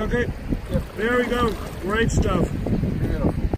okay? There we go. Great stuff.